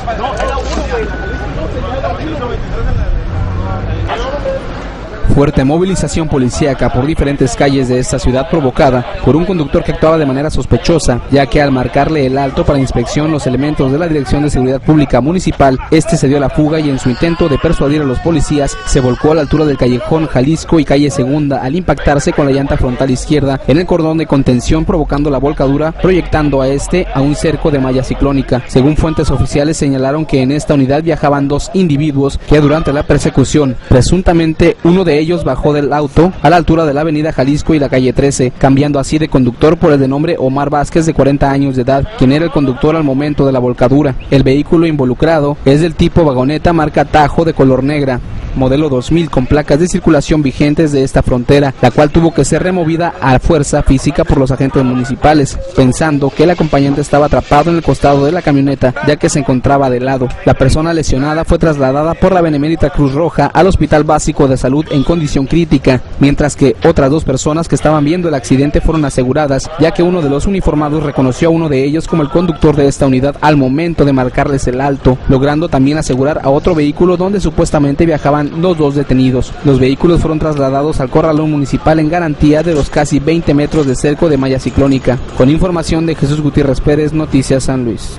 para. No, era uno, güey fuerte movilización policíaca por diferentes calles de esta ciudad provocada por un conductor que actuaba de manera sospechosa, ya que al marcarle el alto para inspección los elementos de la Dirección de Seguridad Pública Municipal, este se dio la fuga y en su intento de persuadir a los policías se volcó a la altura del callejón Jalisco y calle Segunda al impactarse con la llanta frontal izquierda en el cordón de contención provocando la volcadura proyectando a este a un cerco de malla ciclónica. Según fuentes oficiales señalaron que en esta unidad viajaban dos individuos que durante la persecución presuntamente uno de ellos ellos bajó del auto a la altura de la avenida Jalisco y la calle 13, cambiando así de conductor por el de nombre Omar Vázquez de 40 años de edad, quien era el conductor al momento de la volcadura. El vehículo involucrado es del tipo vagoneta marca Tajo de color negra modelo 2000 con placas de circulación vigentes de esta frontera, la cual tuvo que ser removida a fuerza física por los agentes municipales, pensando que el acompañante estaba atrapado en el costado de la camioneta ya que se encontraba de lado. La persona lesionada fue trasladada por la Benemérita Cruz Roja al Hospital Básico de Salud en condición crítica, mientras que otras dos personas que estaban viendo el accidente fueron aseguradas, ya que uno de los uniformados reconoció a uno de ellos como el conductor de esta unidad al momento de marcarles el alto, logrando también asegurar a otro vehículo donde supuestamente viajaban los dos detenidos. Los vehículos fueron trasladados al corralón municipal en garantía de los casi 20 metros de cerco de malla ciclónica. Con información de Jesús Gutiérrez Pérez, Noticias San Luis.